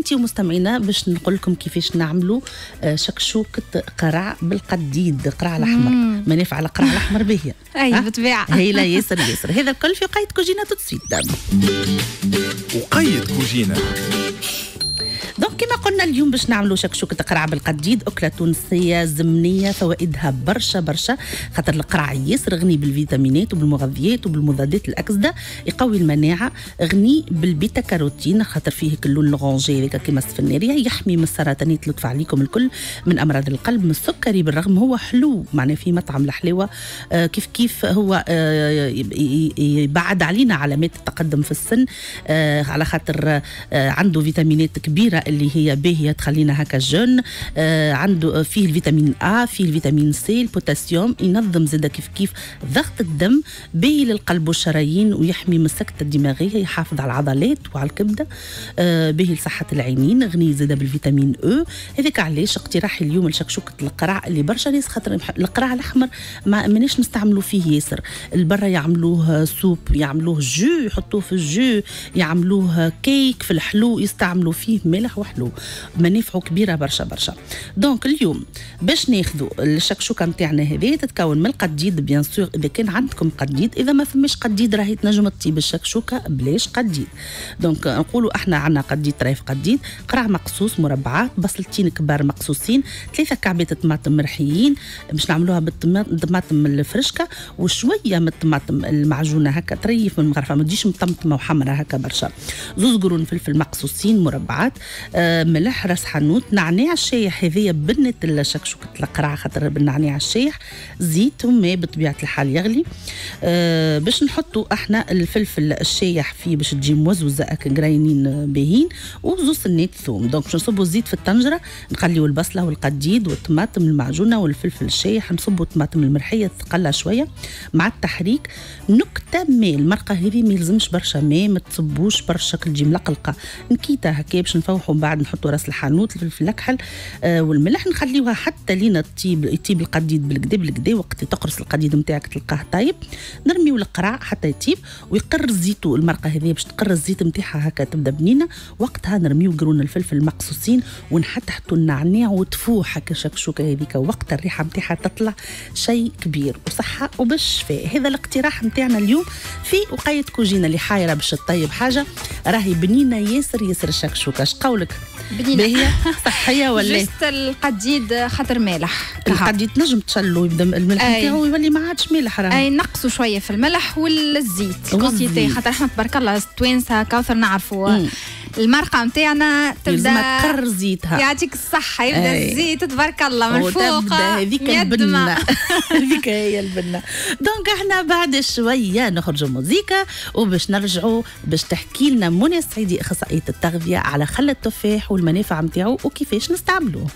انت ومستمعينا باش نقول لكم كيفاش نعملوا آه، شكشوكه قرع بالقديد قرع الأحمر. منافع على قرع الأحمر باهية. أي بالطبيعة. هيلا ياسر ياسر. هذا الكل في وقايه كوجينا دونك كما قلنا اليوم باش نعملوا شكشوكة قرع بالقديد أكلة تونسية زمنية فوائدها برشا برشا خاطر القرع ياسر غني بالفيتامينات وبالمغذيات وبالمضادات الأكسدة يقوي المناعة غني بالبيتا كاروتين خاطر فيه اللون الغونجي هذاك كيما السفنارية يحمي من السرطانات لطف عليكم الكل من أمراض القلب من السكري بالرغم هو حلو معناه في مطعم الحلاوة آه كيف كيف هو آه يبعد علينا علامات التقدم في السن آه على خاطر آه عنده فيتامينات كبيرة اللي هي باهيه تخلينا هكا jeunes آه عنده فيه الفيتامين ا فيه الفيتامين سي البوتاسيوم ينظم زاده كيف كيف ضغط الدم باهي للقلب والشرايين ويحمي من السكته الدماغيه يحافظ على العضلات وعلى الكبدة. آه باهي لصحة العينين غني زاده بالفيتامين أ هذاك علاش اقتراحي اليوم لشكشوكه القرع اللي برشا ناس خاطر القرع الأحمر ما ماناش نستعملوا فيه ياسر. البرا يعملوه soupe يعملوه jus يحطوه في ال jus يعملوه كيك في الحلو يستعملوا فيه ملح وحلو. منافعه كبيرة برشا برشا. donc اليوم باش ناخذوا الشكشوكه نتاعنا هذه تتكون من القديد bien sûr إذا كان عندكم قديد إذا ما فماش قديد راهي تنجم تطيب الشكشوكه بلاش قديد donc نقولوا إحنا عندنا قديد طريف قديد قرع مقصوص مربعات بصلتين كبار مقصوصين ثلاثة كعبات طماطم مرحيين باش نعملوها بالطماطم الفرشكة وشوية من الطماطم المعجونة هكا طريف من المغرفة ما تجيش مطمطمة وحمراء هكا برشا. زوز قرون فلفل مقصوصين مربعات آه، ملح راس حنوت نعناع الشايح هذيا بنة الشكشوكة القرعة خاطر بالنعناع الشايح زيت وماء بطبيعة الحال يغلي. أه باش نحطوا أحنا الفلفل الشايح فيه باش تجي موزوزة قرينين باهين وزوز سنات ثوم donc باش نصبوا الزيت في الطنجرة نخليوا البصلة والقديد والطماطم المعجونة والفلفل الشايح نصبوا الطماطم المرحية تقلى شوية. مع التحريك نكتة ماء المرقة هذه ما يلزمش برشا ماء ما تصبوش برشا تجي ملقلقة. نكيتة هكا باش نفوحوا ومن بعد نحطوا راس الحانوت الفلفل الاكحل آه والملح نخليوها حتى لين تطيب يطيب القديد بالكدا بالكدا وقت تقرص القديد نتاعك تلقاه طايب. نرميو القرع حتى يطيب ويقر الزيتو المرقة هذه باش تقر الزيت نتاعها هكا تبدأ بنينة. وقتها نرميو قرون الفلفل المقصوصين ونحطوا النعناع وتفوح هكا شكشوكة هذيك وقت الريحة نتاعها تطلع شيء كبير وصحة وبالشفاء. هذا الاقتراح نتاعنا اليوم في وقاية كوجينا اللي حايرة باش تطيب حاجة. راهي بنينة ياسر ياسر الشكشوكه اش قولك بنينة هي صحية ولا جست القديد خاطر مالح القديد تنجم تشلو يبدأ الملح نتاعو يولي ما عادش مالح راه. أي نقصوا شوية في الملح والزيت. الكونتيتي خاطر إحنا تبارك الله التوانسه كوثر نعرفوا. المرقة نتاعنا تبدأ تكر زيتها. يعطيك الصحة يبدأ أي. الزيت تبارك الله من فوق هذيك البنة. هذيك هي البنة. دونك إحنا بعد شوية نخرجوا موزيكا وباش نرجعوا باش تحكي لنا منى السعيدي أخصائية التغذية على خل التفاح والمنافع نتاعو وكيفاش نستعملوه.